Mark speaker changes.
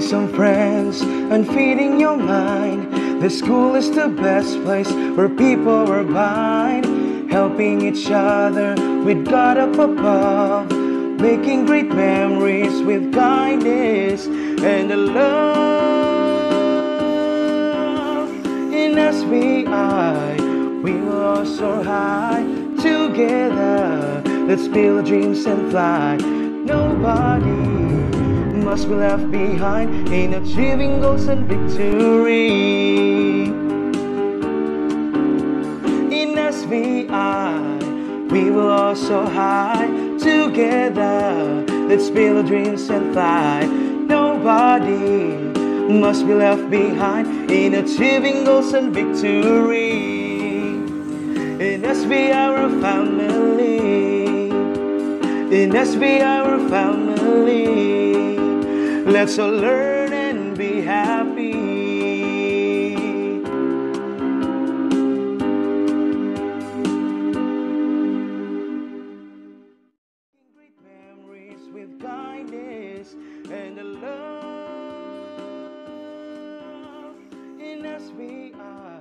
Speaker 1: skills and feeding your mind. The school is the best place where people are bind, helping each other with God up above, making great memories with kindness and the love. In SVI, we will soar high together. Let's build dreams and fly. Nobody must be left behind in achieving goals and victory. In SVI, we will all soar high together. Let's build dreams and fly. Nobody must be left behind in achieving goals and victory. In SVI, our family. In SVI, our family. Let's learn and be happy. Great memories with kindness and love in SVI.